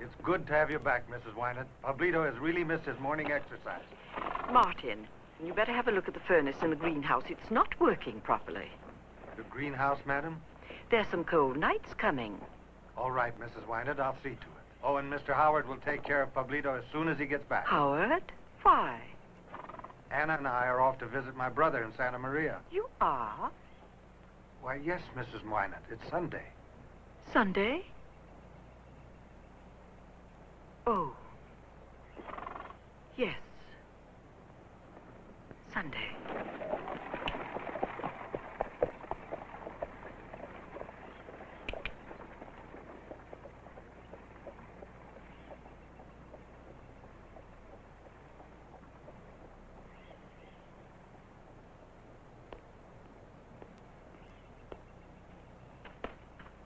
It's good to have you back, Mrs. Wynant. Pablito has really missed his morning exercise. Martin, you better have a look at the furnace in the greenhouse. It's not working properly. The greenhouse, madam? There's some cold nights coming. All right, Mrs. Wynant, I'll see to it. Oh, and Mr. Howard will take care of Pablito as soon as he gets back. Howard? Why? Anna and I are off to visit my brother in Santa Maria. You are? Why, yes, Mrs. Wynant. It's Sunday. Sunday? Oh. Yes. Sunday.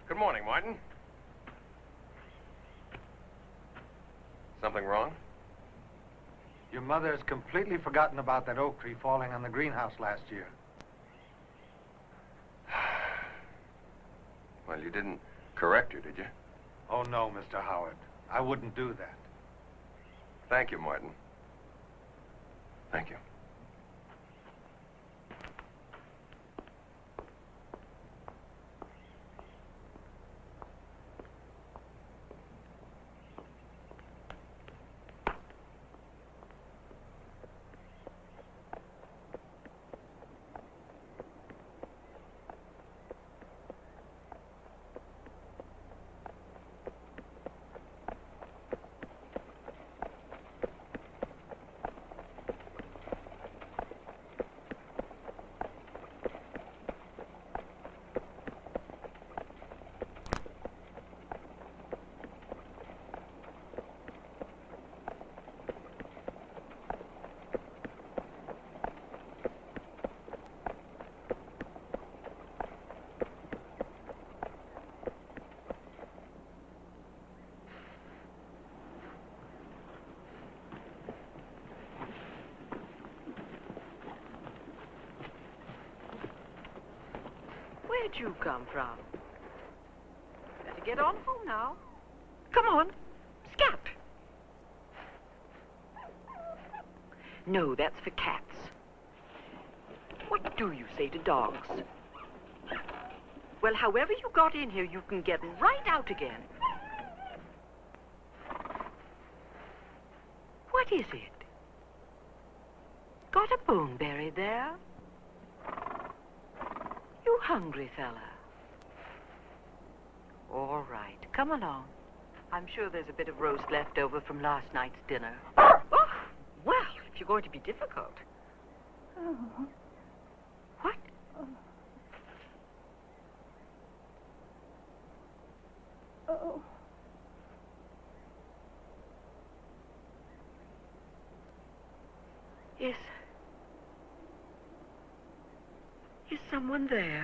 Good morning, Martin. Something wrong? Your mother has completely forgotten about that oak tree falling on the greenhouse last year. Well, you didn't correct her, did you? Oh, no, Mr. Howard. I wouldn't do that. Thank you, Martin. Thank you. Where'd you come from? Better get on home now. Come on. Scat. No, that's for cats. What do you say to dogs? Well, however you got in here, you can get right out again. What is it? Got a bone buried there? You hungry fella? All right, come along. I'm sure there's a bit of roast left over from last night's dinner. Oh, well, if you're going to be difficult. Oh. What? Oh. Is. Is someone there?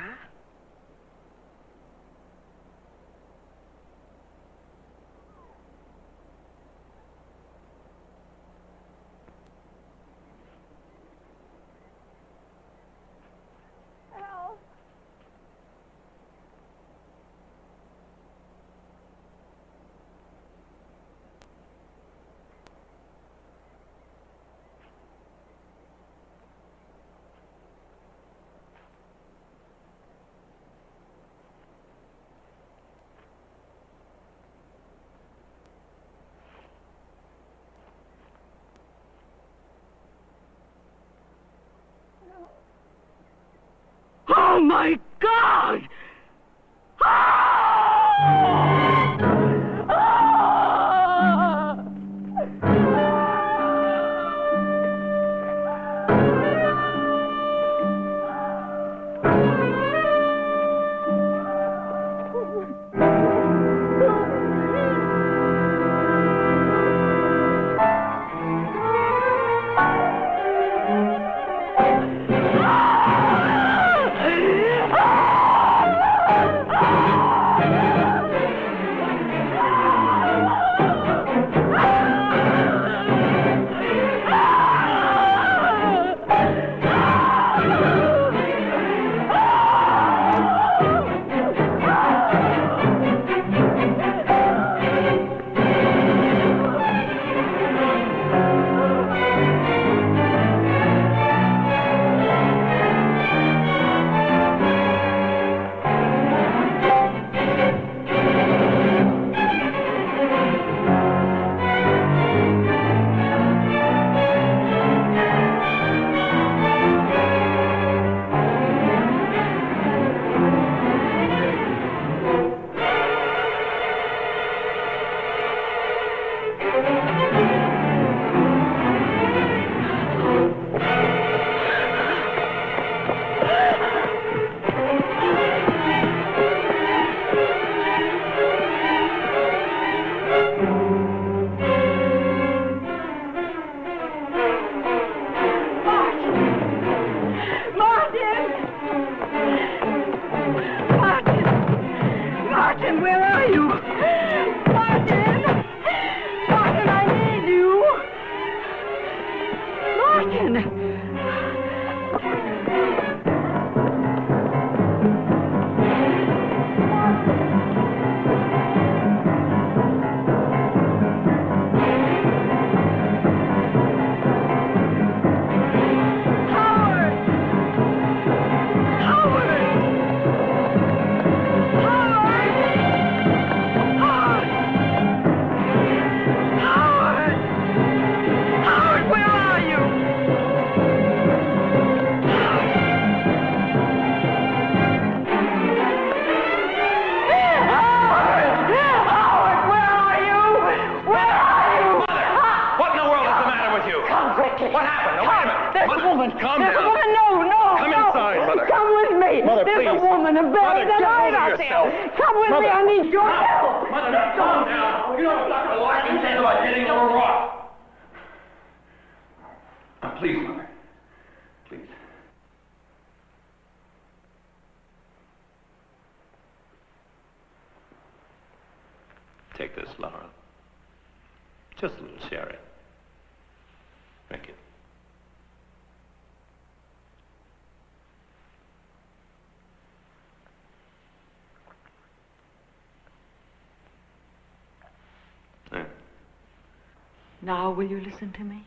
Now, will you listen to me?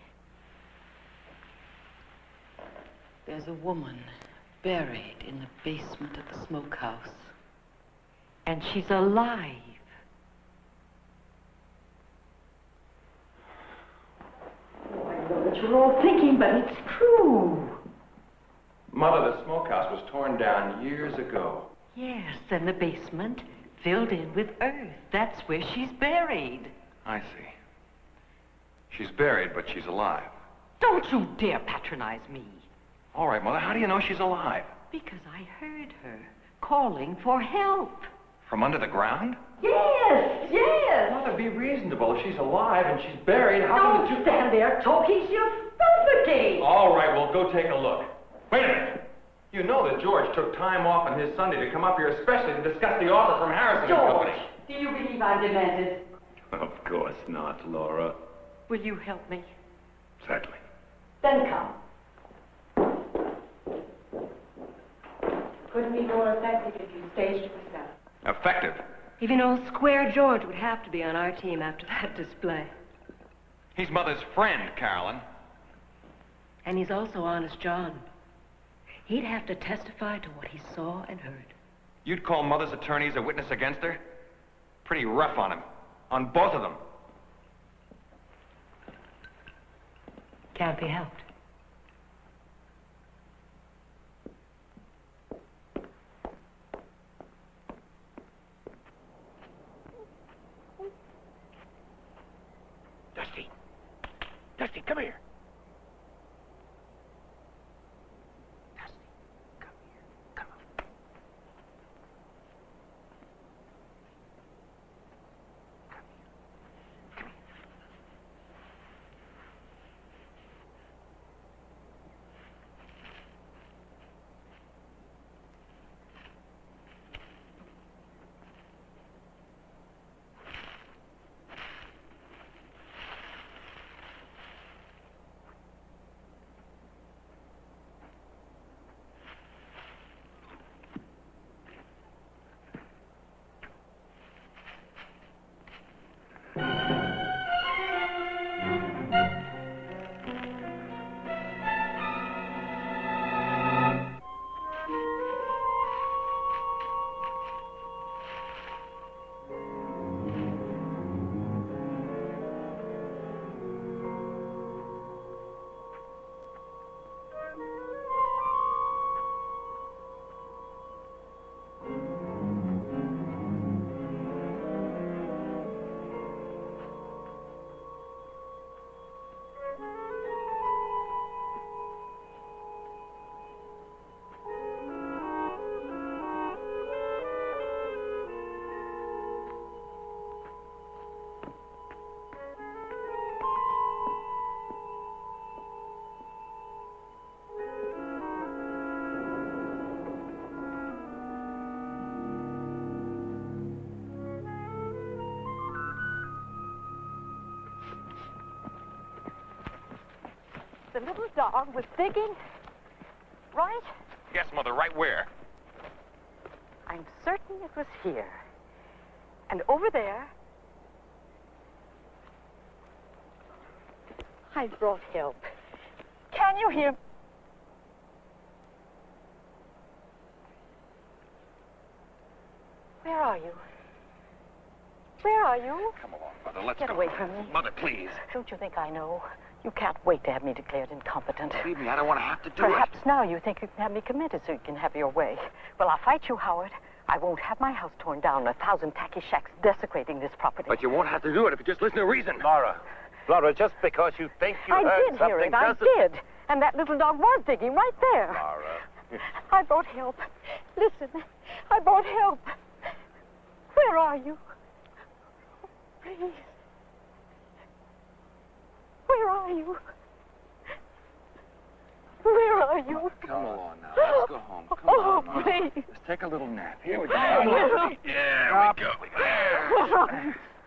There's a woman buried in the basement of the smokehouse. And she's alive. I know what you're all thinking, but it's true. Mother, the smokehouse was torn down years ago. Yes, and the basement filled in with earth. That's where she's buried. I see. She's buried, but she's alive. Don't you dare patronize me. All right, Mother, how do you know she's alive? Because I heard her calling for help. From under the ground? Yes, yes. Mother, be reasonable. If she's alive and she's buried, how Don't can the stand there talking she'll suffocate. All right, well, go take a look. Wait a minute. You know that George took time off on his Sunday to come up here especially to discuss the offer from Harrison and George, Company. do you believe I'm demented? Of course not, Laura. Will you help me? Certainly. Then come. Couldn't be more effective if you staged it yourself. Effective. Even old Square George would have to be on our team after that display. He's Mother's friend, Carolyn. And he's also Honest John. He'd have to testify to what he saw and heard. You'd call Mother's attorneys a witness against her? Pretty rough on him. On both of them. Can't be helped. Dusty. Dusty, come here. The little dog was digging, right? Yes, Mother, right where? I'm certain it was here. And over there, I brought help. Can you hear? Where are you? Where are you? Come along, Mother. Let's Get go. away from me. Mother, please. Don't you think I know? You can't wait to have me declared incompetent. Believe me, I don't want to have to do it. Perhaps now you think you can have me committed so you can have your way. Well, I'll fight you, Howard. I won't have my house torn down, a thousand tacky shacks desecrating this property. But you won't have to do it if you just listen to reason. Laura. Laura, just because you think you I heard did something hear it. I doesn't... did. And that little dog was digging right there. Laura. I brought help. Listen, I brought help. Where are you? Oh, please. Where are you? Where are you? Oh, come along now. Let's go home. Come oh, on, please. Let's take a little nap. Here we go. There we go. There.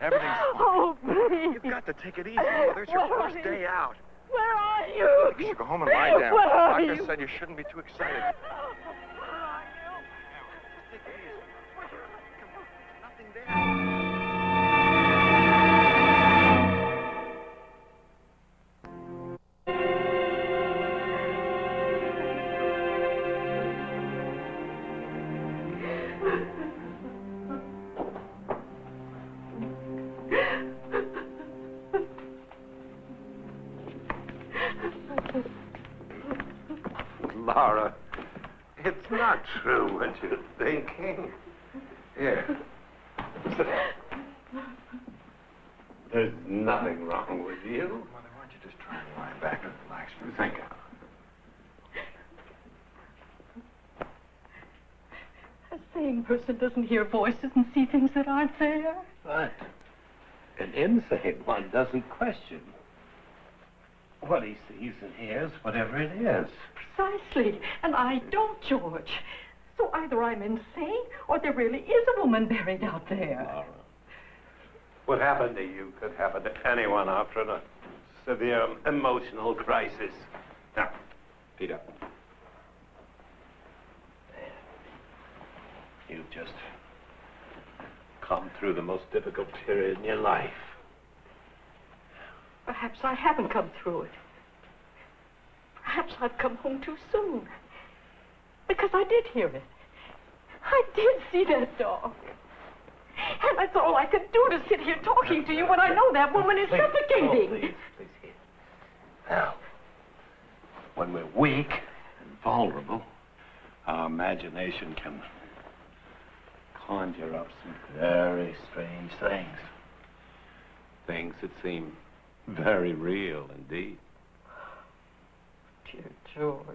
Everything's Oh, please. You've got to take it easy, Mother. It's your first day out. Where are you? You should go home and lie down. Where are Doctor you? said you shouldn't be too excited. Not true what you're thinking. Here. There's nothing wrong with you. Mother, why don't you just try and lie back and relax for a Think. second? A sane person doesn't hear voices and see things that aren't there. But an insane one doesn't question. What he sees and hears, whatever it is. Precisely. And I don't, George. So either I'm insane or there really is a woman buried out there. Laura. What happened to you could happen to anyone after a severe emotional crisis. Now, Feet up. you've just come through the most difficult period in your life. Perhaps I haven't come through it. Perhaps I've come home too soon. Because I did hear it. I did see that dog. And that's all I could do to sit here talking to you when I know that woman is Please, suffocating. oh, please, please, here. Now, when we're weak and vulnerable, our imagination can conjure up some very strange things. Things that seem very real indeed. Dear George,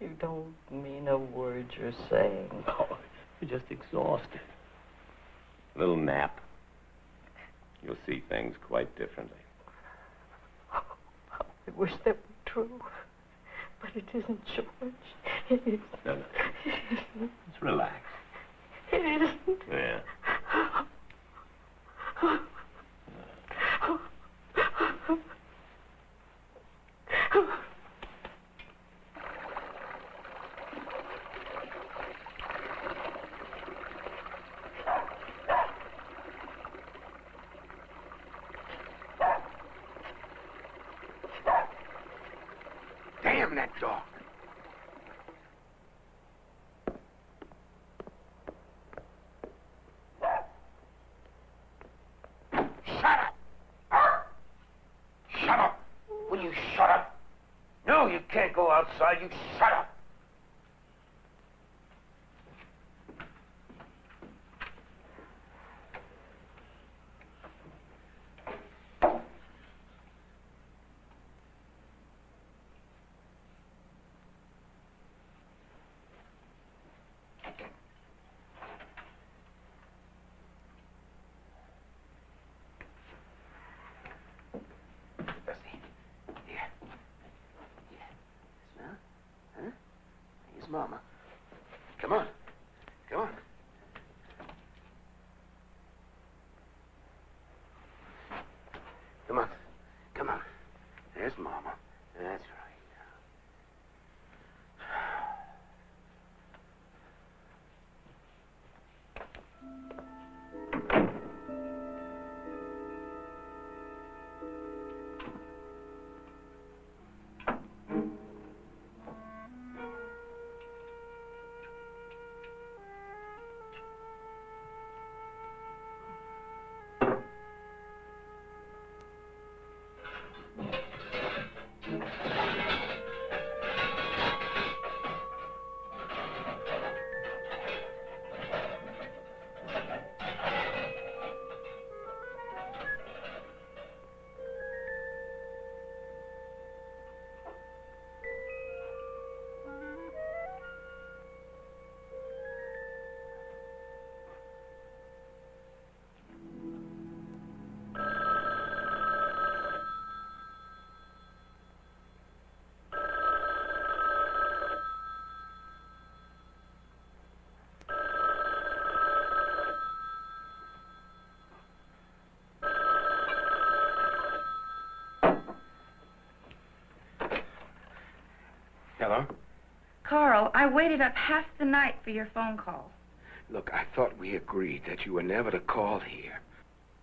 you don't mean a word you're saying. Oh, you're just exhausted. A little nap. You'll see things quite differently. Oh, I wish that were true. But it isn't, George. It isn't. No, no. It isn't. Just relax. It isn't. Yeah. Damn that dog. Shut up! Shut up! Will you shut up? No, you can't go outside. Hello? Carl, I waited up half the night for your phone call. Look, I thought we agreed that you were never to call here.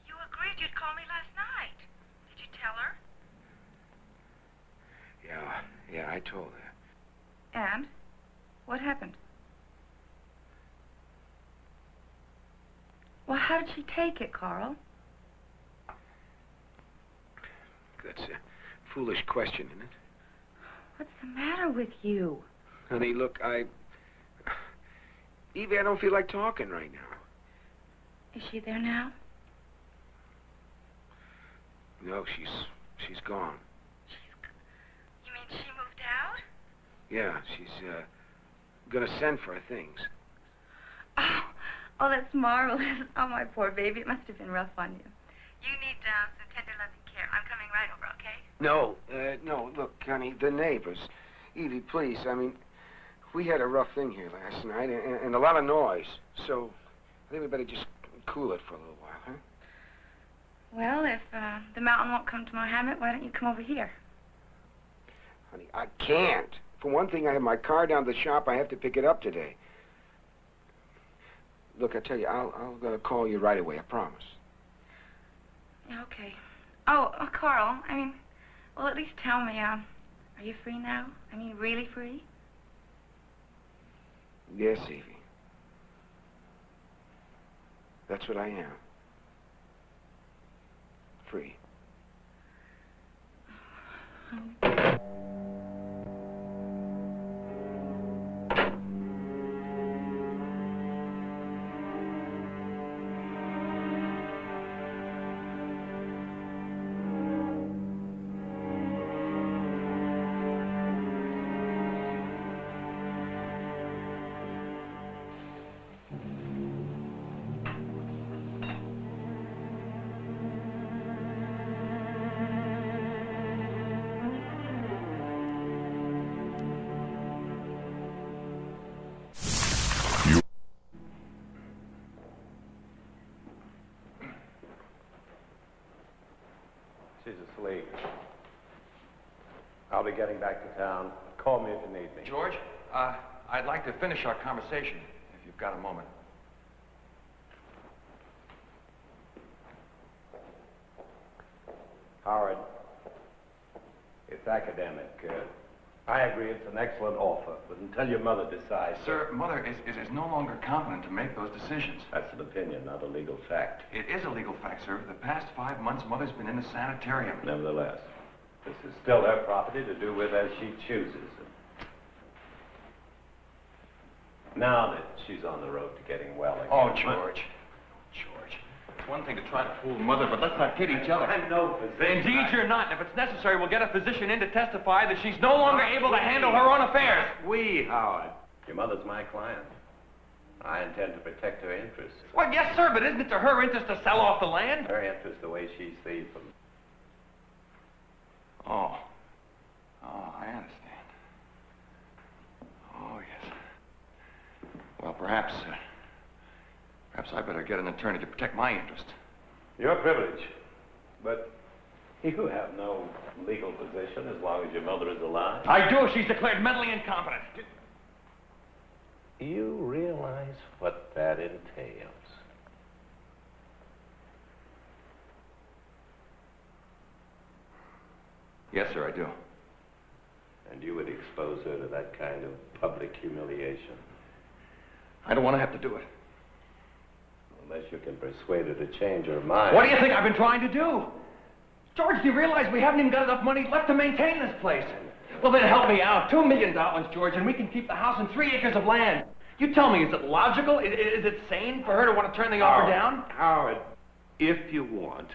You agreed you'd call me last night. Did you tell her? Yeah, yeah, I told her. And? What happened? Well, how did she take it, Carl? That's a foolish question, isn't it? What's the matter with you? Honey, look, I... Evie, I don't feel like talking right now. Is she there now? No, she's... she's gone. You mean she moved out? Yeah, she's, uh... gonna send for her things. Oh, oh, that's marvelous. Oh, my poor baby. It must have been rough on you. You need uh, some tender loving care. I'm coming right over, okay? No, uh, no, look, honey, the neighbors. Evie, please, I mean, we had a rough thing here last night and, and a lot of noise. So, I think we better just cool it for a little while, huh? Well, if uh, the mountain won't come to Mohammed, why don't you come over here? Honey, I can't. For one thing, I have my car down to the shop. I have to pick it up today. Look, I tell you, I'll, I'll uh, call you right away, I promise. Okay. Oh, uh, Carl, I mean, well, at least tell me, um, are you free now? I mean, really free? Yes, Evie. That's what I am. Free. finish our conversation, if you've got a moment. Howard, it's academic. Uh, I agree it's an excellent offer, but until your mother decides... Sir, Mother is, is, is no longer competent to make those decisions. That's an opinion, not a legal fact. It is a legal fact, sir. The past five months, Mother's been in the sanitarium. Nevertheless, this is still her property to do with as she chooses. Now that she's on the road to getting well again... Oh, George. George. It's one thing to try to fool Mother, but let's not kid each other. I'm no physician. Indeed, you're not. And if it's necessary, we'll get a physician in to testify that she's no longer able to handle her own affairs. We, Howard. Your mother's my client. I intend to protect her interests. Well, yes, sir, but isn't it to her interest to sell off the land? Her interest the way she sees them. Oh. Oh, I understand. Oh, yes. Well, perhaps, uh, perhaps I better get an attorney to protect my interest. Your privilege. But you have no legal position as long as your mother is alive. I do. She's declared mentally incompetent. You realize what that entails? Yes, sir, I do. And you would expose her to that kind of public humiliation. I don't want to have to do it. Unless you can persuade her to change her mind. What do you think I've been trying to do? George, do you realize we haven't even got enough money left to maintain this place? Well, then help me out. Two million dollars, George, and we can keep the house and three acres of land. You tell me, is it logical? Is, is it sane for her to want to turn the offer down? Howard, if you want,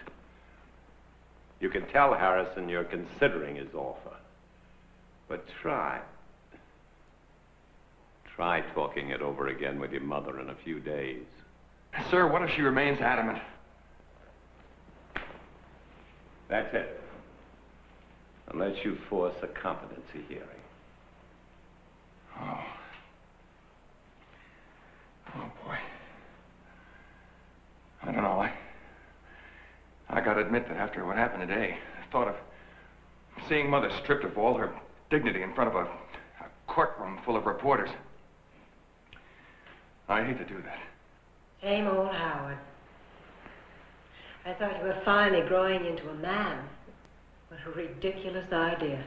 you can tell Harrison you're considering his offer. But try. Try talking it over again with your mother in a few days. Sir, what if she remains adamant? That's it. Unless you force a competency hearing. Oh. Oh, boy. I don't know. I, I gotta admit that after what happened today, the thought of seeing Mother stripped of all her dignity in front of a, a courtroom full of reporters. I hate to do that. Same old Howard. I thought you were finally growing into a man. What a ridiculous idea.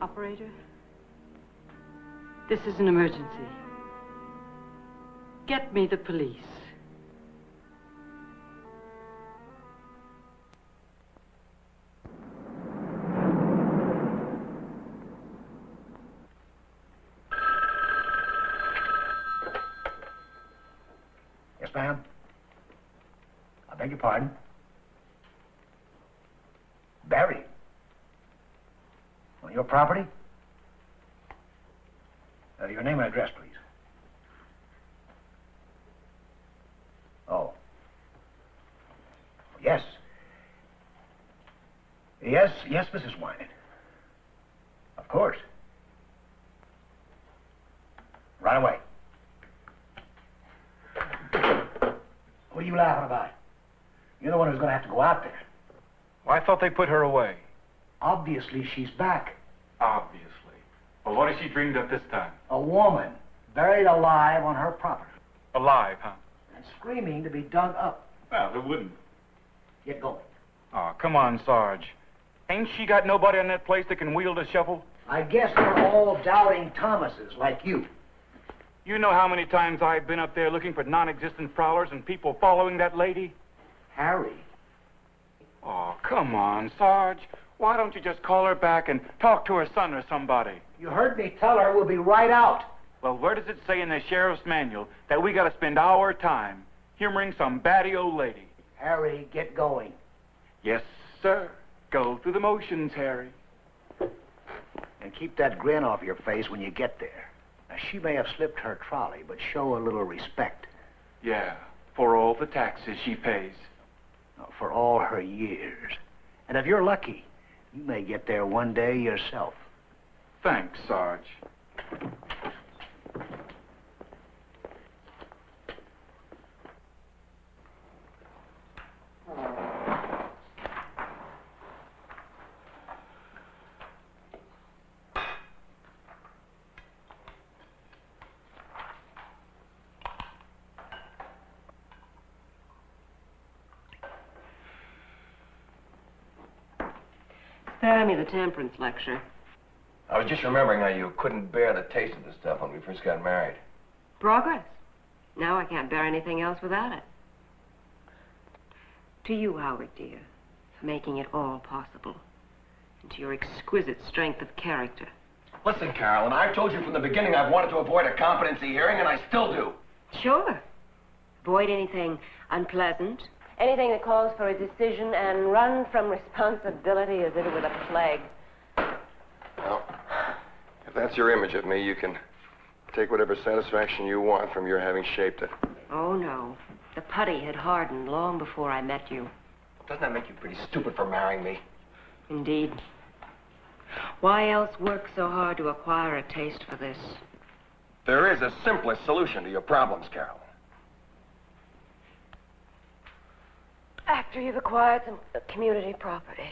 Operator? This is an emergency. Get me the police. Yes, ma'am. I beg your pardon. Buried? On your property? Uh, your name and address, please. Oh. Yes. Yes, yes, Mrs. Wynant. Of course. Right away. What are you laughing about? You're the one who's going to have to go out there. Well, I thought they put her away. Obviously, she's back. Obviously. Well, what has she dreamed of this time? A woman buried alive on her property Alive, huh? and screaming to be dug up. Well, who wouldn't? Get going. Oh, come on, Sarge. Ain't she got nobody in that place that can wield a shovel? I guess they're all doubting Thomases like you. You know how many times I've been up there looking for non-existent prowlers and people following that lady? Harry. Oh, come on, Sarge. Why don't you just call her back and talk to her son or somebody? You heard me tell her we'll be right out. Well, where does it say in the sheriff's manual that we gotta spend our time humoring some batty old lady? Harry, get going. Yes, sir. Go through the motions, Harry. And keep that grin off your face when you get there. Now, she may have slipped her trolley, but show a little respect. Yeah, for all the taxes she pays. For all her years. And if you're lucky, you may get there one day yourself. Thanks, Sarge. Spare me the temperance lecture. I was just remembering how you couldn't bear the taste of the stuff when we first got married. Progress. Now I can't bear anything else without it. To you, Howard, dear, for making it all possible. And to your exquisite strength of character. Listen, Carolyn, I've told you from the beginning I've wanted to avoid a competency hearing, and I still do. Sure. Avoid anything unpleasant, anything that calls for a decision, and run from responsibility as if it were the plague. Well, if that's your image of me, you can take whatever satisfaction you want from your having shaped it. Oh, no. The putty had hardened long before I met you. Doesn't that make you pretty stupid for marrying me? Indeed. Why else work so hard to acquire a taste for this? There is a simplest solution to your problems, Carolyn. After you've acquired some community property.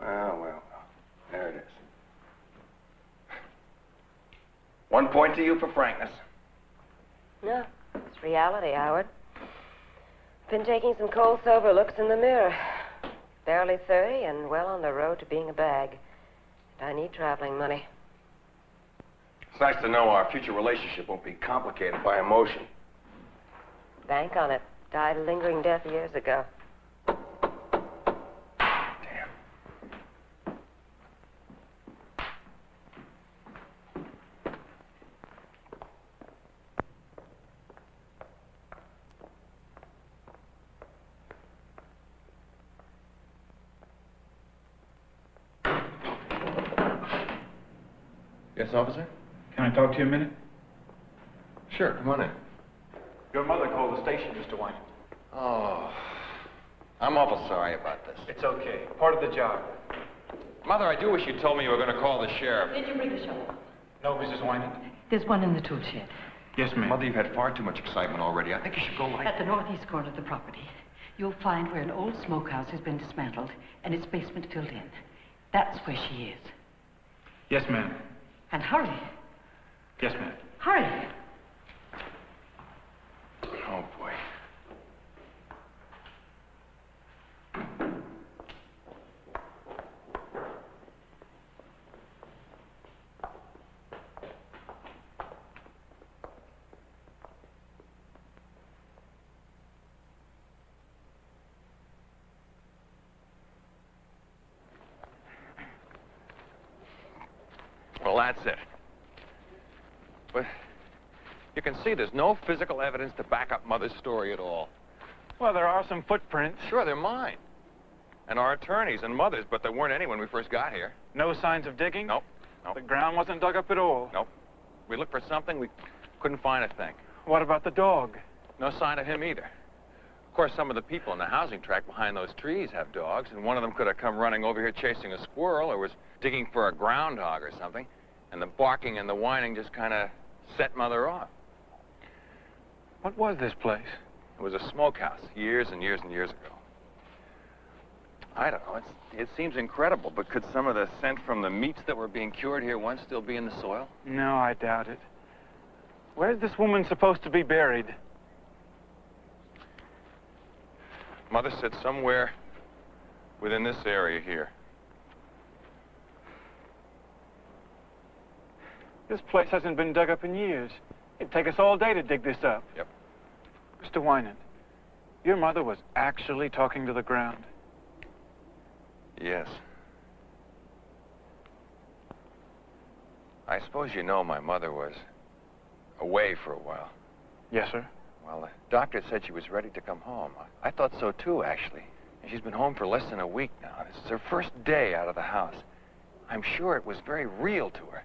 Well, well, well. There it is. One point to you for frankness. No, it's reality, Howard. Been taking some cold sober looks in the mirror. Barely 30 and well on the road to being a bag. And I need traveling money. It's nice to know our future relationship won't be complicated by emotion. Bank on it. Died a lingering death years ago. Yes, officer? Can I talk to you a minute? Sure, come on in. Your mother called the station, Mr. Wayne. Oh, I'm awful sorry about this. It's okay. Part of the job. Mother, I do wish you'd told me you were going to call the sheriff. Did you bring the shovel? No, Mrs. Wayne. There's one in the tool shed. Yes, ma'am. Mother, you've had far too much excitement already. I think you should go light. At the northeast corner of the property, you'll find where an old smokehouse has been dismantled and its basement filled in. That's where she is. Yes, ma'am. And hurry, Yes, ma'am. hurry. That's it. But you can see there's no physical evidence to back up Mother's story at all. Well, there are some footprints. Sure, they're mine. And our attorneys and Mother's, but there weren't any when we first got here. No signs of digging? Nope. Nope. The ground wasn't dug up at all? Nope. We looked for something, we couldn't find a thing. What about the dog? No sign of him either. Of course, some of the people in the housing tract behind those trees have dogs, and one of them could have come running over here chasing a squirrel or was digging for a groundhog or something. And the barking and the whining just kind of set Mother off. What was this place? It was a smokehouse years and years and years ago. I don't know. It seems incredible, but could some of the scent from the meats that were being cured here once still be in the soil? No, I doubt it. Where's this woman supposed to be buried? Mother said somewhere within this area here. This place hasn't been dug up in years. It'd take us all day to dig this up. Yep. Mr. Wynant, your mother was actually talking to the ground. Yes. I suppose you know my mother was away for a while. Yes, sir. Well, the doctor said she was ready to come home. I, I thought so too, actually. And she's been home for less than a week now. This is her first day out of the house. I'm sure it was very real to her.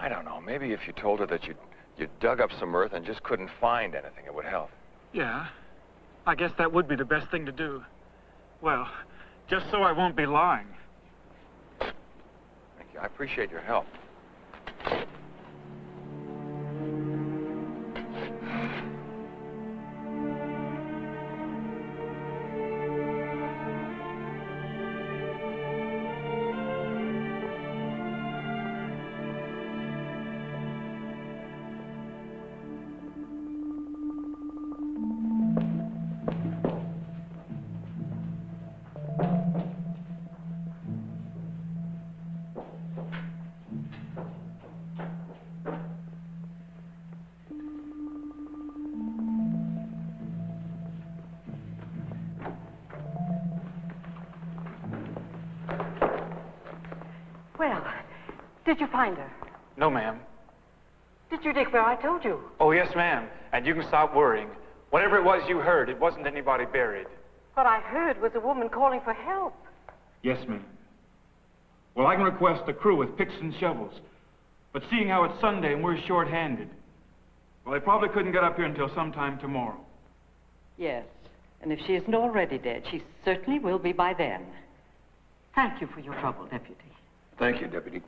I don't know. Maybe if you told her that you you dug up some earth and just couldn't find anything, it would help. Yeah. I guess that would be the best thing to do. Well, just so I won't be lying. Thank you. I appreciate your help. Did you find her? No, ma'am. Did you dig where I told you? Oh, yes, ma'am. And you can stop worrying. Whatever it was you heard, it wasn't anybody buried. What I heard was a woman calling for help. Yes, ma'am. Well, I can request a crew with picks and shovels. But seeing how it's Sunday and we're short-handed, well, they probably couldn't get up here until sometime tomorrow. Yes. And if she isn't already dead, she certainly will be by then. Thank you for your trouble, Deputy. Thank you, Deputy.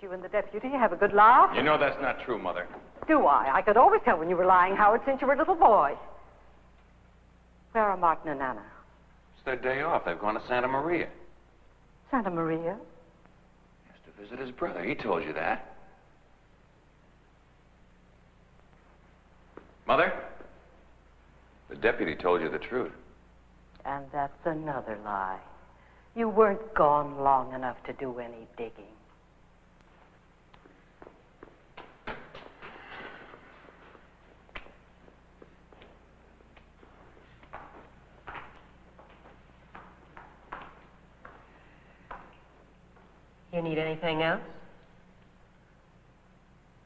You and the deputy have a good laugh? You know that's not true, Mother. Do I? I could always tell when you were lying, Howard, since you were a little boy. Where are Martin and Anna? It's their day off. They've gone to Santa Maria. Santa Maria? Yes, to visit his brother. He told you that. Mother? The deputy told you the truth. And that's another lie. You weren't gone long enough to do any digging. Need anything else?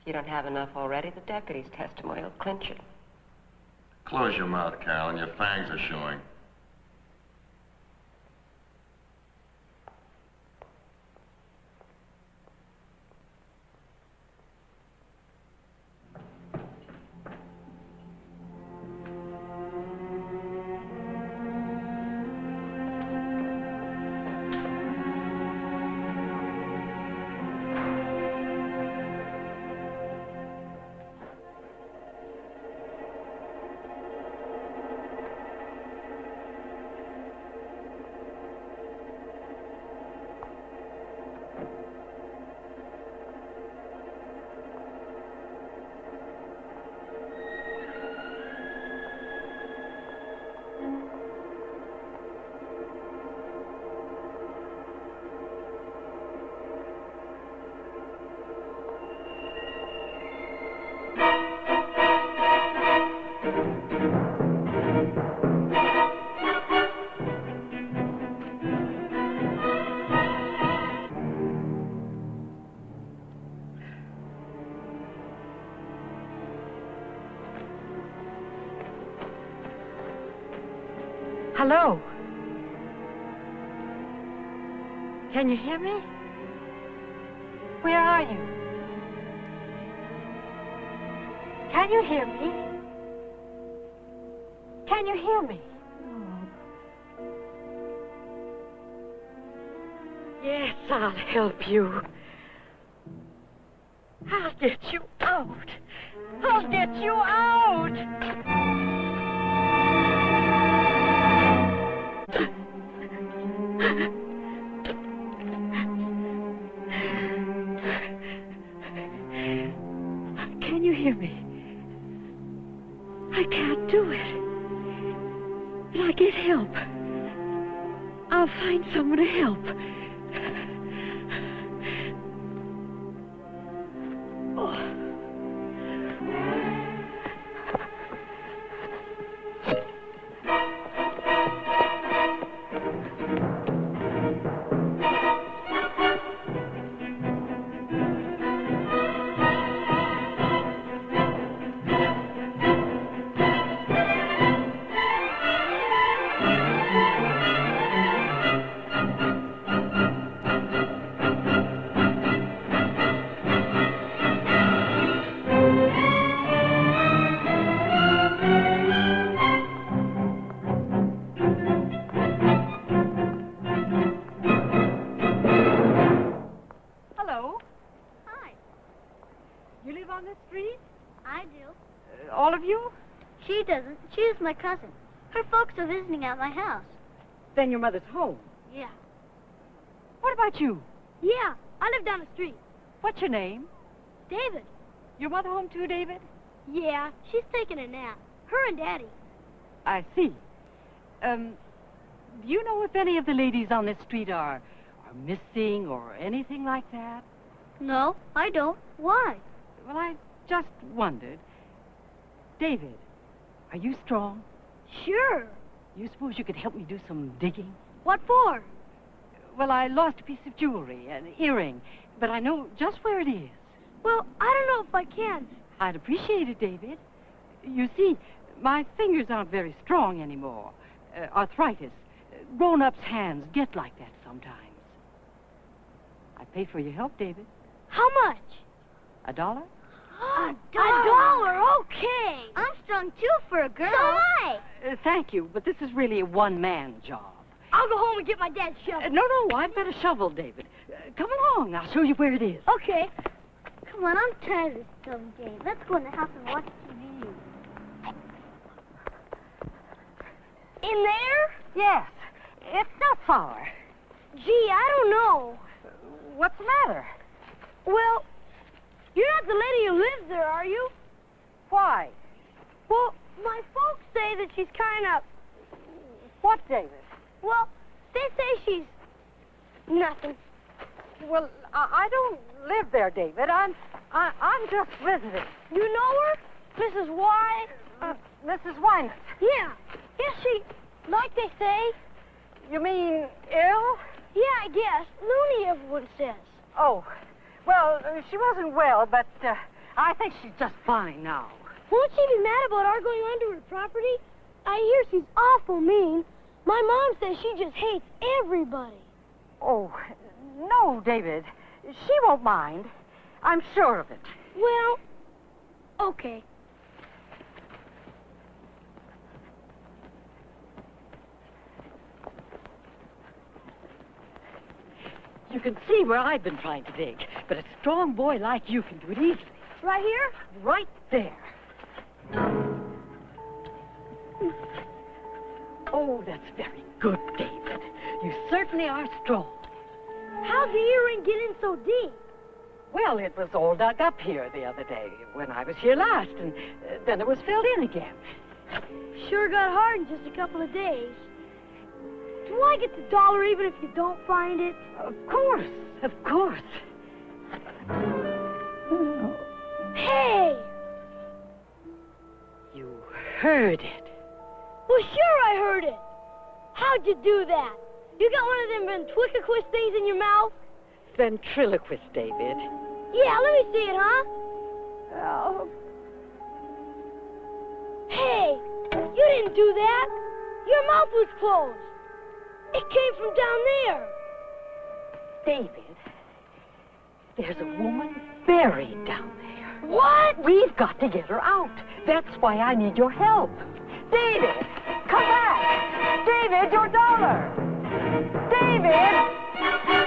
If you don't have enough already, the deputy's testimony will clinch it. Close your mouth, Carolyn. Your fangs are showing. Hello. Can you hear me? Where are you? Can you hear me? Can you hear me? Yes, I'll help you. I'll get you out. I'll get you out. Someone to help. Folks visiting at my house. Then your mother's home. Yeah. What about you? Yeah. I live down the street. What's your name? David. Your mother home too, David? Yeah. She's taking a nap. Her and Daddy. I see. Um, do you know if any of the ladies on this street are, are missing or anything like that? No, I don't. Why? Well, I just wondered. David, are you strong? Sure. You suppose you could help me do some digging? What for? Well, I lost a piece of jewelry, an earring, but I know just where it is. Well, I don't know if I can. I'd appreciate it, David. You see, my fingers aren't very strong anymore. Uh, arthritis. Grown ups' hands get like that sometimes. I pay for your help, David. How much? A dollar? A dollar. okay. I'm strong too for a girl. So am I. Uh, thank you, but this is really a one man job. I'll go home and get my dad's shovel. Uh, no, no, I've got a shovel, David. Uh, come along, I'll show you where it is. Okay. Come on, I'm tired of this dumb game. Let's go in the house and watch TV. In there? Yes, it's not far. Gee, I don't know. What's the matter? Well, you're not the lady who lives there, are you? Why? Well, my folks say that she's kind of. What, David? Well, they say she's nothing. Well, I, I don't live there, David. I'm, I, I'm just visiting. You know her, Mrs. Y? Uh, Mrs. Wynant. Yeah. Is she like they say? You mean ill? Yeah, I guess. Loony, everyone says. Oh, well, uh, she wasn't well, but uh, I think she's just fine now. Won't she be mad about our going onto her property? I hear she's awful mean. My mom says she just hates everybody. Oh, no, David. She won't mind. I'm sure of it. Well, okay. You can see where I've been trying to dig, but a strong boy like you can do it easily. Right here? Right there. Oh, that's very good, David. You certainly are strong. How'd the earring get in so deep? Well, it was all dug up here the other day when I was here last, and uh, then it was filled in again. Sure got hard in just a couple of days. Do I get the dollar even if you don't find it? Of course, of course. Hey! You heard it. Well, sure I heard it. How'd you do that? You got one of them ventriloquist things in your mouth? Ventriloquist, David. Yeah, let me see it, huh? Oh. Hey, you didn't do that. Your mouth was closed. It came from down there. David, there's a woman buried down there. What? We've got to get her out. That's why I need your help. David, come back. David, your dollar. David!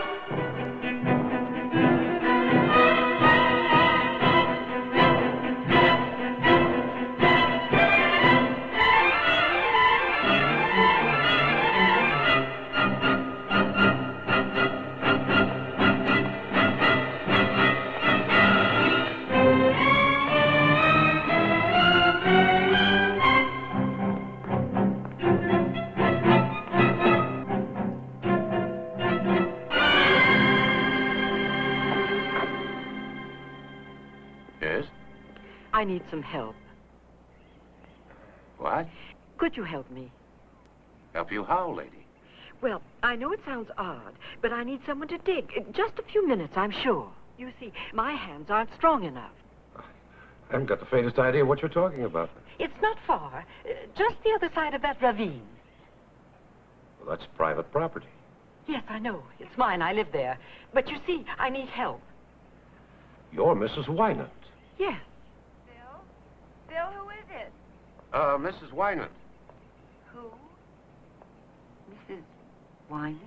I need some help. What? Could you help me? Help you how, lady? Well, I know it sounds odd, but I need someone to dig. Just a few minutes, I'm sure. You see, my hands aren't strong enough. I haven't got the faintest idea what you're talking about. It's not far, uh, just the other side of that ravine. Well, that's private property. Yes, I know. It's mine. I live there. But you see, I need help. You're Mrs. Wynant. Yes. Bill, who is it? Uh, Mrs. Wynant. Who? Mrs. Wynant?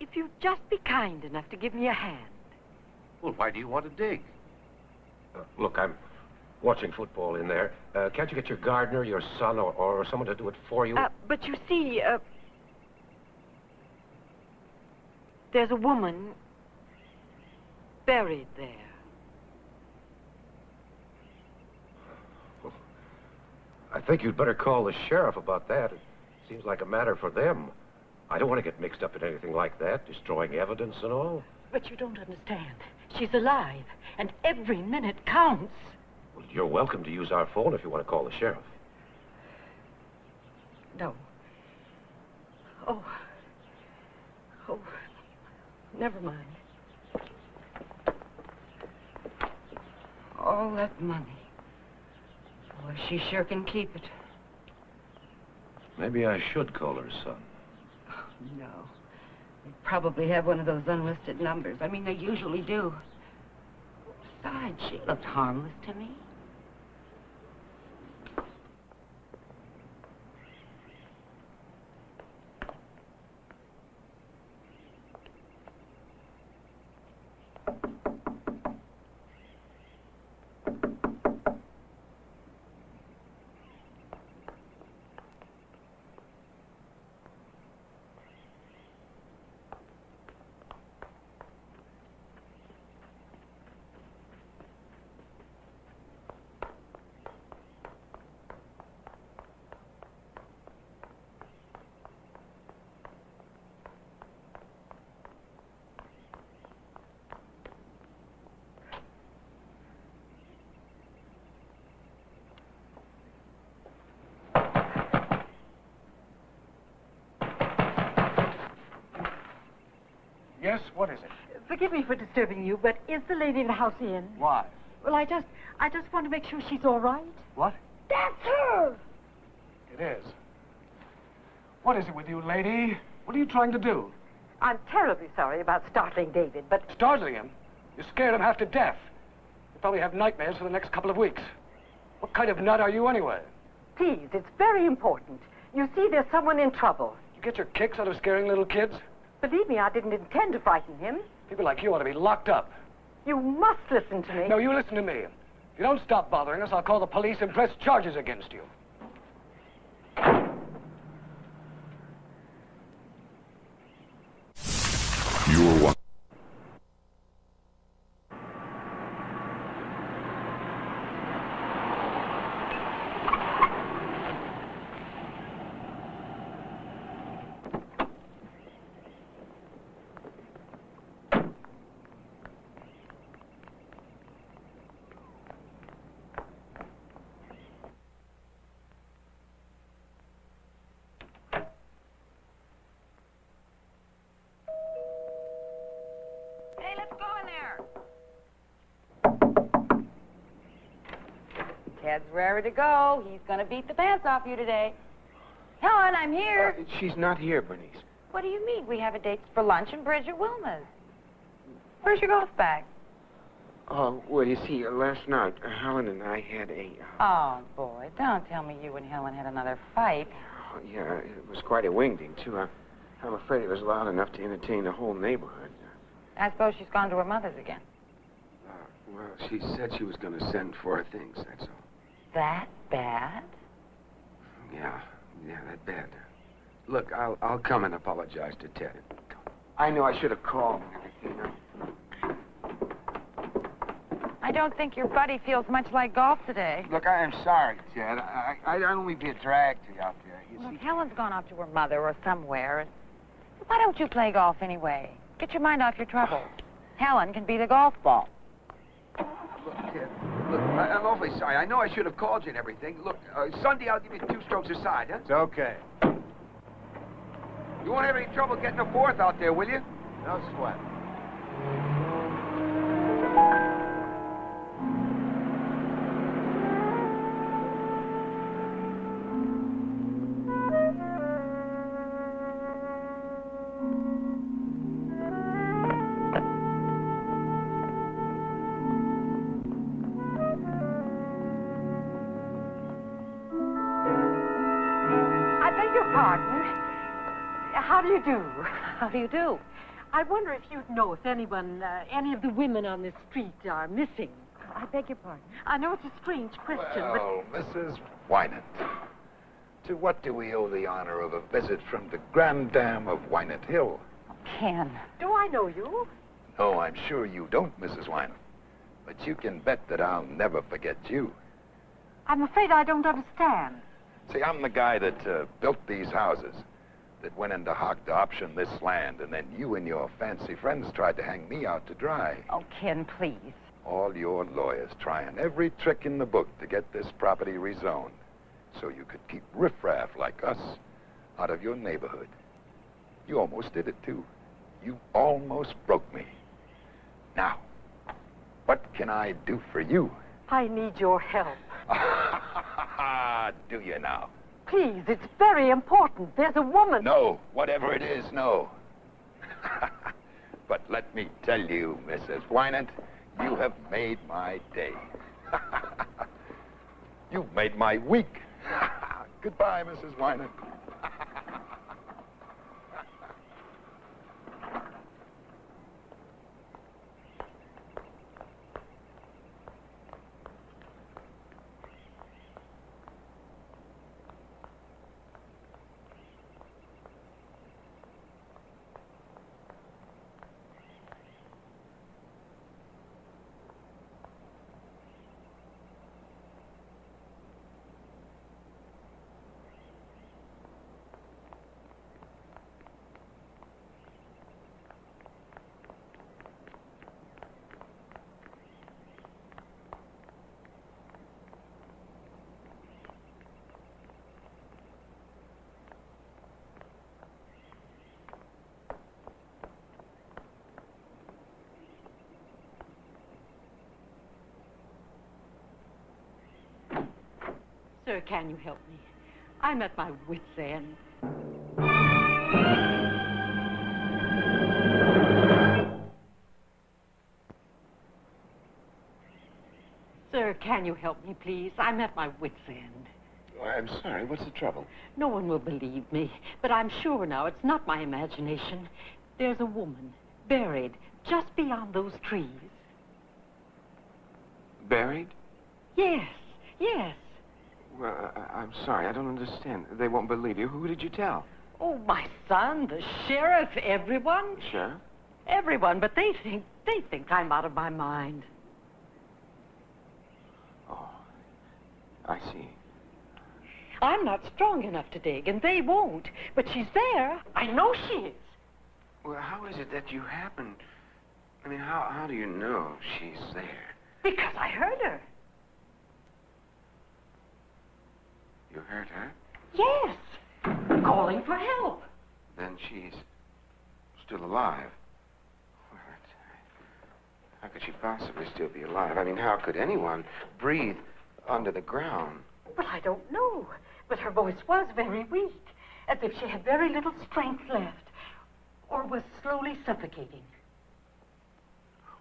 If you'd just be kind enough to give me a hand. Well, why do you want to dig? Uh, look, I'm watching football in there. Uh, can't you get your gardener, your son, or, or someone to do it for you? Uh, but you see, uh, there's a woman buried there. I think you'd better call the sheriff about that. It seems like a matter for them. I don't want to get mixed up in anything like that, destroying evidence and all. But you don't understand. She's alive, and every minute counts. Well, you're welcome to use our phone if you want to call the sheriff. No. Oh. Oh. Never mind. All that money. Boy, she sure can keep it. Maybe I should call her son. Oh, no. They probably have one of those unlisted numbers. I mean, they usually do. Besides, she looked harmless to me. Yes, what is it? forgive me for disturbing you, but is the lady in the house in? Why? Well, I just, I just want to make sure she's all right. What? That's her! It is. What is it with you, lady? What are you trying to do? I'm terribly sorry about startling David, but Startling him? You scared him half to death. You'll probably have nightmares for the next couple of weeks. What kind of nut are you anyway? please, it's very important. You see, there's someone in trouble. You get your kicks out of scaring little kids? Believe me, I didn't intend to frighten him. People like you ought to be locked up. You must listen to me. No, you listen to me. If you don't stop bothering us, I'll call the police and press charges against you. You're wa- Hey, let's go in there. Ted's ready to go. He's going to beat the pants off you today. Helen, I'm here. Uh, she's not here, Bernice. What do you mean? We have a date for lunch in Bridge at Wilma's. Where's your golf bag? Oh, well, you see, uh, last night, uh, Helen and I had a... Uh, Oh, boy, don't tell me you and Helen had another fight. oh, yeah, it was quite a wingding, too. I, I'm afraid it was loud enough to entertain the whole neighborhood. I suppose she's gone to her mother's again. Uh, well, she said she was going to send for her things, that's all. That bad? Yeah, yeah, that bad. Look, I'll, I'll come and apologize to Ted. I know I should have called and everything. I don't think your buddy feels much like golf today. Look, I am sorry, Ted. I, I, I'd only be a drag to you out there. You Look, Helen's gone off to her mother or somewhere. Why don't you play golf anyway? Get your mind off your troubles. Helen can be the golf ball. Look, Ted, look, I, I'm awfully sorry. I know I should have called you and everything. Look, uh, Sunday I'll give you two strokes aside, huh? It's okay. You won't have any trouble getting a fourth out there, will you? No sweat. Do? How do you do? I wonder if you'd know if anyone, uh, any of the women on this street are missing. I beg your pardon. I know it's a strange question, Well, Mrs. Wynant, to what do we owe the honor of a visit from the Grand Dame of Wynant Hill? Ken. do I know you? No, I'm sure you don't, Mrs. Wynant. But you can bet that I'll never forget you. I'm afraid I don't understand. See, I'm the guy that uh, built these houses, that went into hock to option this land, and then you and your fancy friends tried to hang me out to dry. Oh, Ken, please. All your lawyers trying every trick in the book to get this property rezoned so you could keep riffraff like us out of your neighborhood. You almost did it, too. You almost broke me. Now, what can I do for you? I need your help. do you now? Please, it's very important. There's a woman. No, whatever it is, no. but let me tell you, Mrs. Wynant, you have made my day. You've made my week. Goodbye, Mrs. Wynant. Sir, can you help me? I'm at my wit's end. Sir, can you help me, please? I'm at my wit's end. I'm sorry. What's the trouble? No one will believe me, but I'm sure now it's not my imagination. There's a woman buried just beyond those trees. Buried? Yes, yes. Well, I, I'm sorry. I don't understand. They won't believe you. Who did you tell? Oh, my son, the sheriff, everyone. Sheriff? Everyone, but they think they think I'm out of my mind. Oh, I see. I'm not strong enough to dig, and they won't. But she's there. I know she is. Well, how is it that you happen? I mean, how how do you know she's there? Because I heard her. You heard her? Yes. Calling for help. Then she's still alive. Well, how could she possibly still be alive? I mean, how could anyone breathe under the ground? Well, I don't know. But her voice was very weak, as if she had very little strength left, or was slowly suffocating.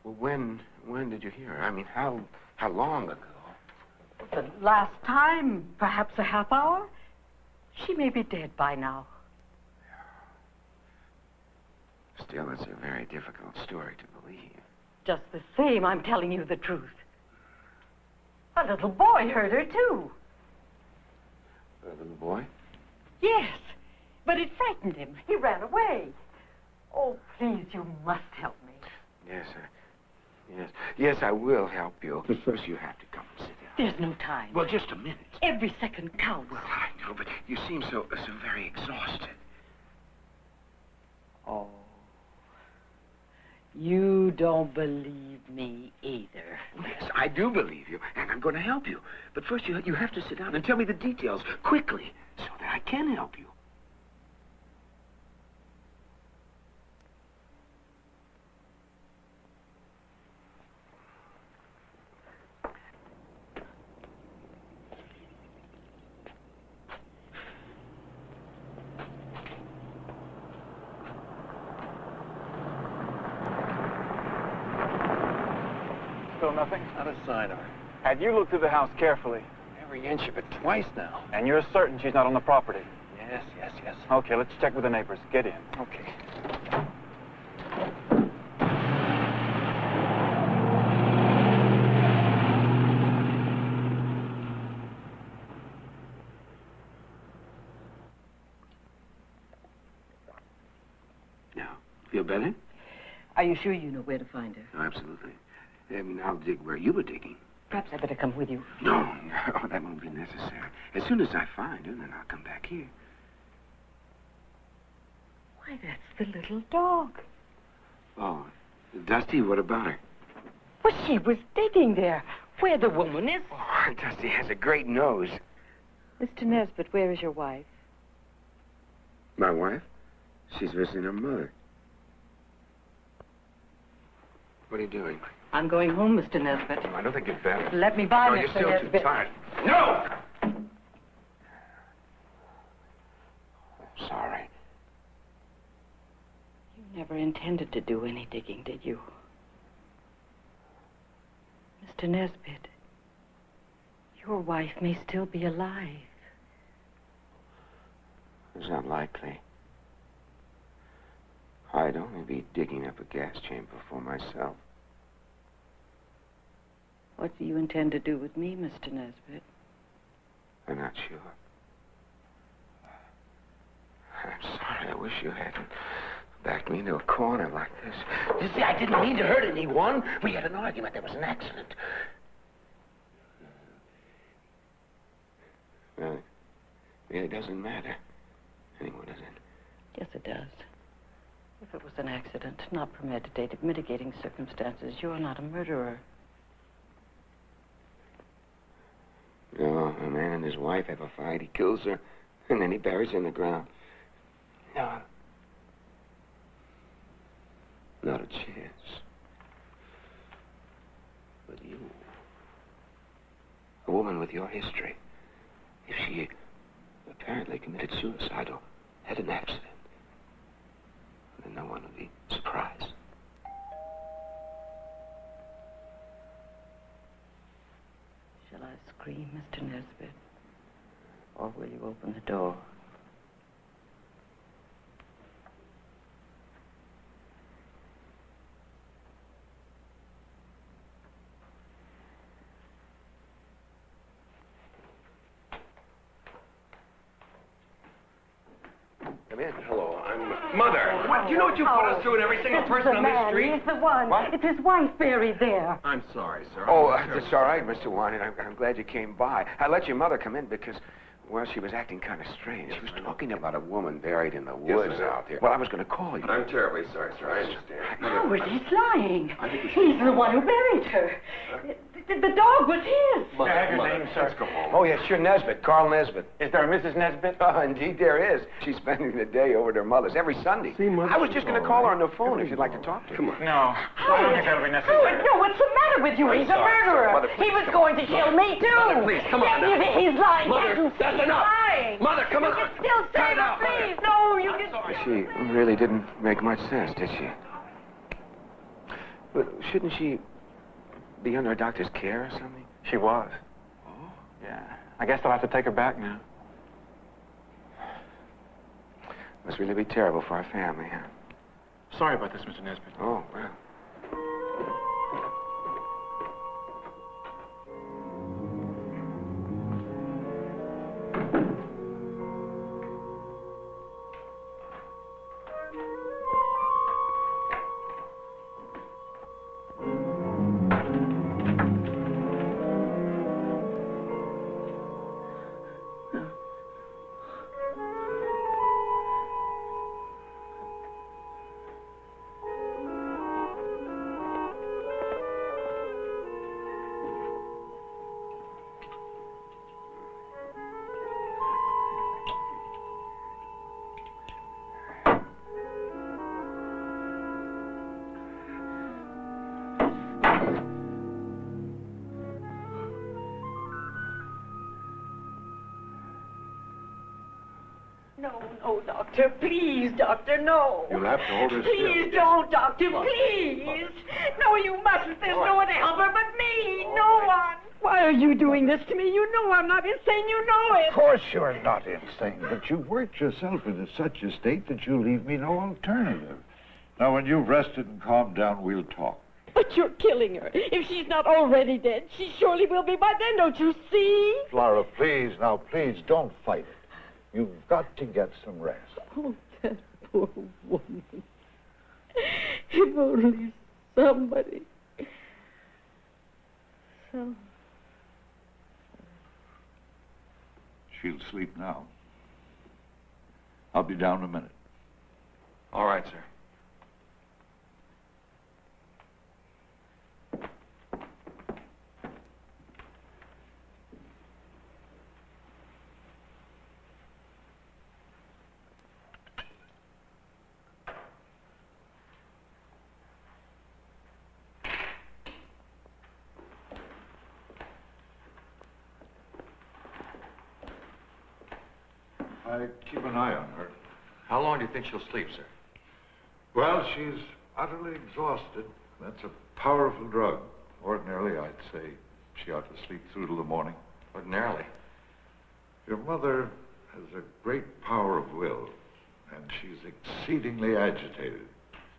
Well, when when did you hear her? I mean, how how long ago? The last time, perhaps a half hour. She may be dead by now. Still, it's a very difficult story to believe. Just the same, I'm telling you the truth. A little boy heard her, too. A little boy? Yes, but it frightened him. He ran away. Oh, please, you must help me. Yes, sir. Yes, yes, I will help you. But first, you have to come and down. There's no time. Well, just a minute. Every second counts. Well, I know, but you seem so so very exhausted. Oh. You don't believe me either. Yes, I do believe you, and I'm going to help you. But first, you you have to sit down and tell me the details quickly, so that I can help you. Still nothing? Not a sign of her. Have you looked through the house carefully? Every inch of it twice now. And you're certain she's not on the property? Yes, yes, yes. Okay, let's check with the neighbors. Get in. Okay. Now, feel better? Are you sure you know where to find her? Oh, absolutely. I mean, I'll dig where you were digging. Perhaps I'd better come with you. No, no, that won't be necessary. As soon as I find her, then I'll come back here. Why, that's the little dog. Oh, Dusty, what about her? Well, she was digging there, where the woman is. Oh, Dusty has a great nose. Mr. Nesbitt, where is your wife? My wife? She's visiting her mother. What are you doing? I'm going home, Mr. Nesbitt. I don't think you'd better. Let me by, no, Mr. you're still Nesbitt. too tired. No! I'm sorry. You never intended to do any digging, did you? Mr. Nesbitt, your wife may still be alive. It's not likely. I'd only be digging up a gas chamber for myself. What do you intend to do with me, Mr. Nesbitt? I'm not sure. I'm sorry. I wish you hadn't backed me into a corner like this. You see, I didn't mean to hurt anyone. We had an argument. There was an accident. Well, it really doesn't matter. Anymore, does it? Yes, it does. If it was an accident, not premeditated, mitigating circumstances, you're not a murderer. No, a man and his wife have a fight. He kills her, and then he buries her in the ground. No. Not a chance. But you, a woman with your history, if she apparently committed suicide or had an accident, then no one would be surprised. Shall I scream, Mr. Nesbitt? Or will you open the door? Come in. Hello, I'm Mother. What? Do you know what you put us through and every single It's person the on man. this street? He's the one. What? It's his wife buried there. I'm sorry, sir. Oh, I'm uh, it's all right, Mr. Warren. I'm, I'm glad you came by. I let your mother come in because, well, she was acting kind of strange. she was talking about a woman buried in the woods I know. out there. Well, I was going to call you. I'm terribly sorry, sir. I understand. Howard, he's lying. He's the one who buried her. The, the dog was his. Mother, May I have your Mother, name, sir? let's go home. Oh, yes, sure, Nesbitt, Carl Nesbitt. Is there a Mrs. Nesbitt? Oh, indeed there is. She's spending the day over at her mother's every Sunday. See, Mother, I was just going to oh, call her on the phone if you'd like to talk to her. Come on. No. I don't think that'll be necessary. Howard, no, what's the matter with you? I'm he's a sorry, murderer. Mother, he was going to kill me, too. Mother, please, come on Yeah, now. He's lying. Mother, He's that's enough. lying. Mother, come you on. can still Cut save it him, out, Mother. please. No, you can... She really didn't make much sense, did she? But shouldn't she be under a doctor's care or something? She was. Oh? Yeah. I guess I'll have to take her back now. Must really be terrible for our family, huh? Sorry about this, Mr. Nesbitt. Oh, well. No, no, Doctor. Please, Doctor, no. You'll have to hold her Please still. don't, Doctor, please. No, you mustn't. There's no one to help her but me. No one. Why are you doing this to me? You know I'm not insane. You know it. Of course you're not insane, but you've worked yourself into such a state that you leave me no alternative. Now, when you've rested and calmed down, we'll talk. But you're killing her. If she's not already dead, she surely will be by then, don't you see? Flora, please, now, please, don't fight it. You've got to get some rest. Oh, that poor woman. If only somebody. So. She'll sleep now. I'll be down in a minute. All right, sir. I keep an eye on her. How long do you think she'll sleep, sir? Well, she's utterly exhausted. That's a powerful drug. Ordinarily, I'd say she ought to sleep through till the morning. Ordinarily. Your mother has a great power of will, and she's exceedingly agitated.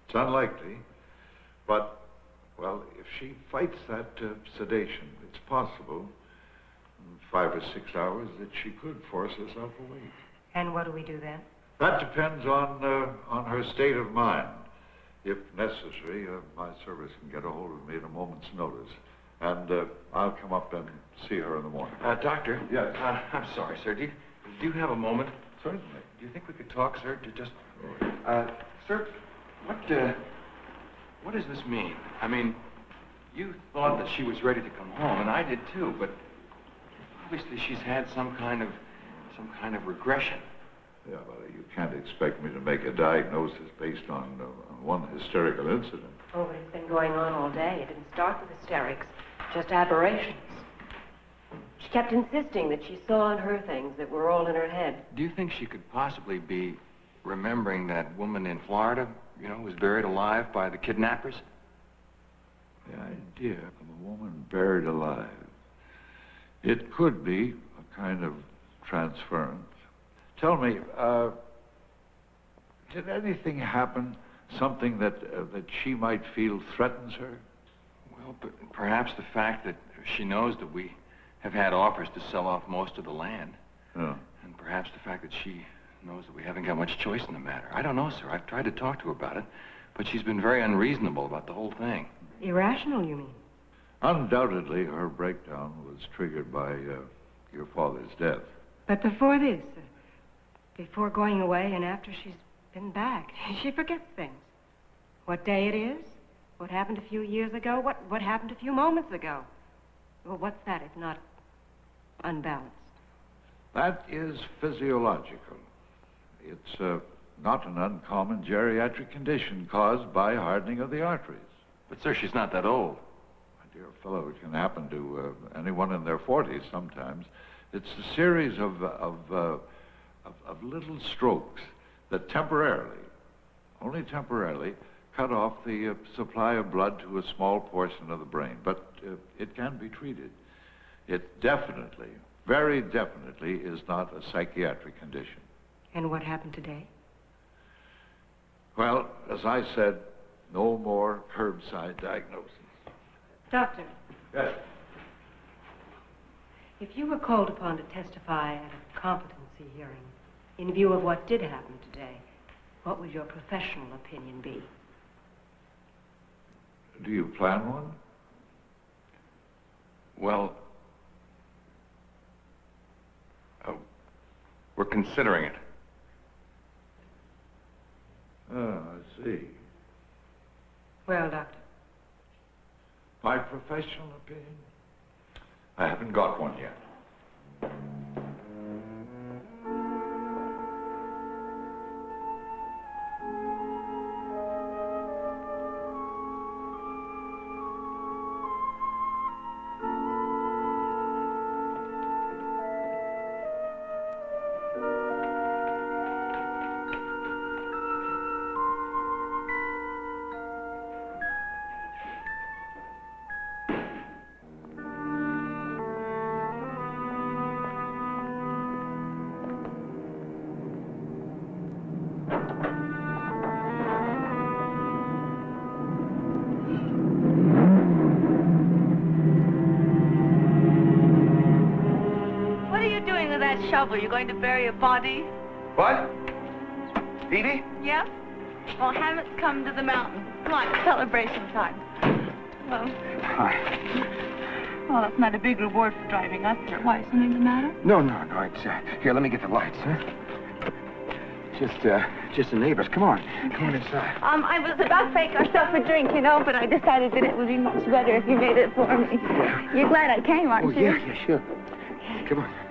It's unlikely, but, well, if she fights that uh, sedation, it's possible in five or six hours that she could force herself awake. And what do we do then? That depends on uh, on her state of mind. If necessary, uh, my service can get a hold of me at a moment's notice, and uh, I'll come up and see her in the morning. Uh, doctor? Yes. Uh, I'm sorry, sir. Do you, do you have a moment? Certainly. Do you think we could talk, sir? To just, uh, sir, what, uh, what does this mean? I mean, you thought that she was ready to come home, and I did too, but obviously she's had some kind of, some kind of regression. Yeah, but you can't expect me to make a diagnosis based on, uh, on one hysterical incident. Oh, but it's been going on all day. It didn't start with hysterics, just aberrations. She kept insisting that she saw in her things that were all in her head. Do you think she could possibly be remembering that woman in Florida, you know, who was buried alive by the kidnappers? The idea of a woman buried alive. It could be a kind of transference. Tell me, uh, did anything happen, something that, uh, that she might feel threatens her? Well, but perhaps the fact that she knows that we have had offers to sell off most of the land. Oh. And perhaps the fact that she knows that we haven't got much choice in the matter. I don't know, sir. I've tried to talk to her about it, but she's been very unreasonable about the whole thing. Irrational, you mean? Undoubtedly, her breakdown was triggered by uh, your father's death. But before this, uh, before going away and after she's been back, she forgets things. What day it is, what happened a few years ago, what, what happened a few moments ago. Well, what's that if not unbalanced? That is physiological. It's uh, not an uncommon geriatric condition caused by hardening of the arteries. But, sir, she's not that old. My dear fellow, it can happen to uh, anyone in their 40s sometimes. It's a series of, of, uh, of, of little strokes that temporarily, only temporarily, cut off the uh, supply of blood to a small portion of the brain. But uh, it can be treated. It definitely, very definitely, is not a psychiatric condition. And what happened today? Well, as I said, no more curbside diagnosis. Doctor, Yes. If you were called upon to testify at a competency hearing in view of what did happen today, what would your professional opinion be? Do you plan one? Well, uh, we're considering it. Oh, I see. Well, Doctor, My professional opinion? I haven't got one yet. Going to bury a body? What? Edie? Yeah? Well, Hammett's come to the mountain. Come on, it's celebration time. Well, Hi. well, that's not a big reward for driving us here. Why, something the matter? No, no, no. It's, uh, here, let me get the lights, huh? Just, uh, just the neighbors. Come on. Come on inside. Um, I was about to make myself a drink, you know, but I decided that it would be much better if you made it for me. You're glad I came, aren't Oh, you? yeah, yeah, sure. Come on.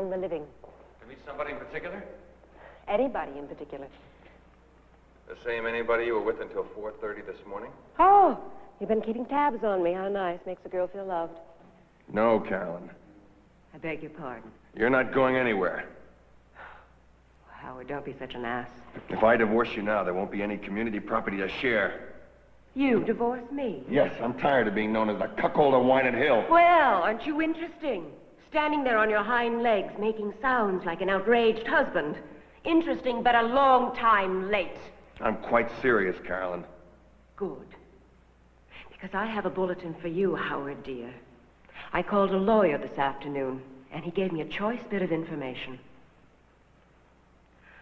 Among the living. To meet somebody in particular? Anybody in particular. The same anybody you were with until 4.30 this morning? Oh, you've been keeping tabs on me. How nice. Makes a girl feel loved. No, Carolyn. I beg your pardon. You're not going anywhere. Howard, don't be such an ass. If I divorce you now, there won't be any community property to share. You divorce me. Yes, I'm tired of being known as the cuckold of Wynant Hill. Well, aren't you interesting? Standing there on your hind legs, making sounds like an outraged husband. Interesting, but a long time late. I'm quite serious, Carolyn. Good. Because I have a bulletin for you, Howard, dear. I called a lawyer this afternoon, and he gave me a choice bit of information.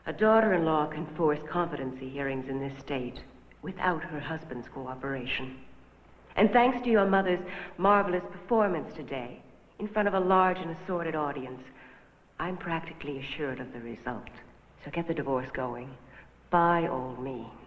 A daughter-in-law can force competency hearings in this state without her husband's cooperation. And thanks to your mother's marvelous performance today, in front of a large and assorted audience, I'm practically assured of the result. So get the divorce going, by all means.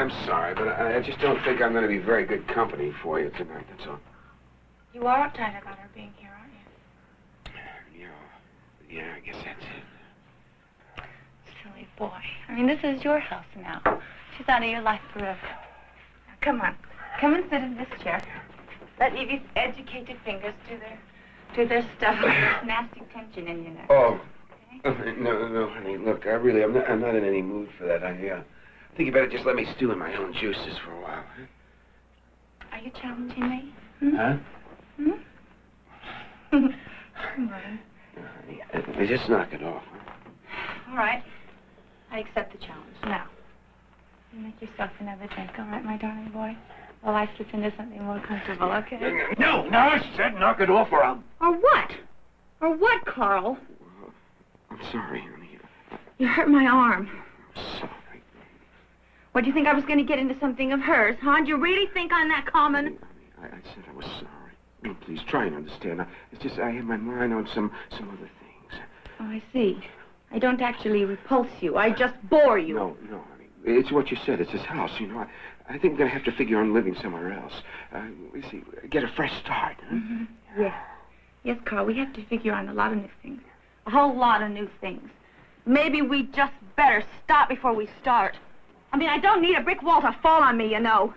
I'm sorry, but I, I just don't think I'm going to be very good company for you tonight, that's all. You are uptight about her being here, aren't you? Yeah, yeah, I guess that's it. Silly boy. I mean, this is your house now. She's out of your life forever. Now, come on. Come and sit in this chair. Let Evie's educated fingers do their do their stuff with this nasty tension in your neck. Oh. No, no, honey. Look, I really, I'm not, I'm not in any mood for that. I, uh, I think you better just let me stew in my own juices for a while. Huh? Are you challenging me? Hmm? Huh? Hmm? Come on. Honey, just knock it off. All right. I accept the challenge. Now, you make yourself another drink, all right, my darling boy? While I slip into something more comfortable, okay? No, no, I said knock it off or I'll... Or what? Or what, Carl? I'm sorry, honey. You hurt my arm. I'm Sorry. What, do you think I was going to get into something of hers, huh? Do you really think I'm that common? I, I said I was sorry. Please try and understand. I, it's just I had my mind on some some other things. Oh, I see. I don't actually repulse you. I just bore you. No, no, honey. It's what you said. It's this house. You know, I, I think I'm going to have to figure on living somewhere else. Uh, you see, get a fresh start. Huh? Mm-hmm. Yes. Yes, Carl, we have to figure on a lot of new things. A whole lot of new things. Maybe we just better stop before we start. I mean, I don't need a brick wall to fall on me, you know.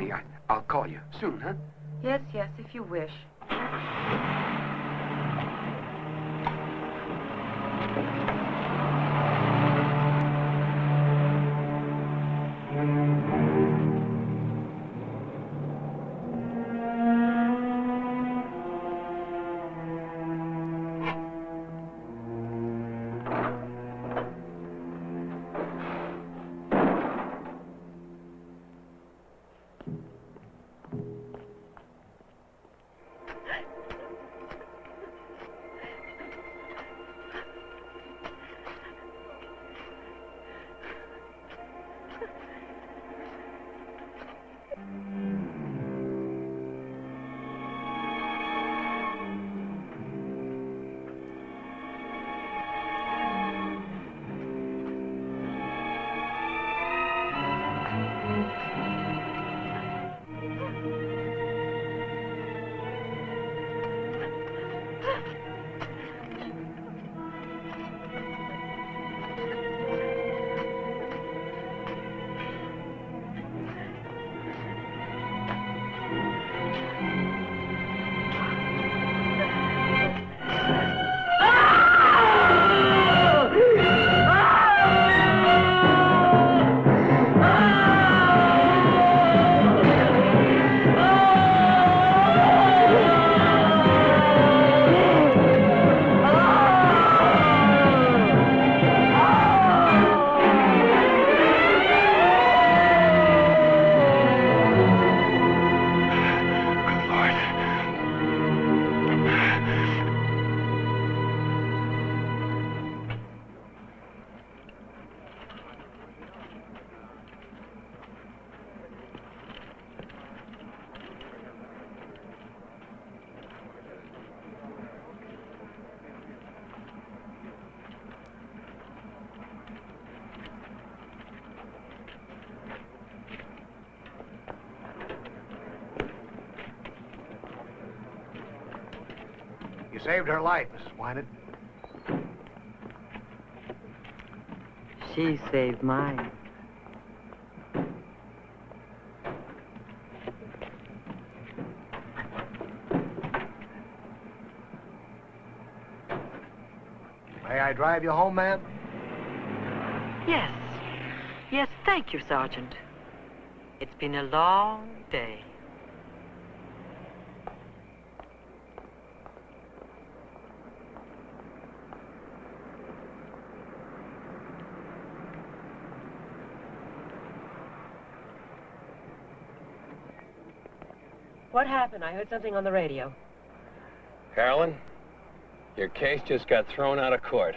Honey, I, I'll call you soon, huh? Yes, yes, if you wish. You saved her life, Mrs. Wynant. She saved mine. May I drive you home, ma'am? Yes. Yes, thank you, Sergeant. It's been a long day. Happened? I heard something on the radio. Carolyn, your case just got thrown out of court.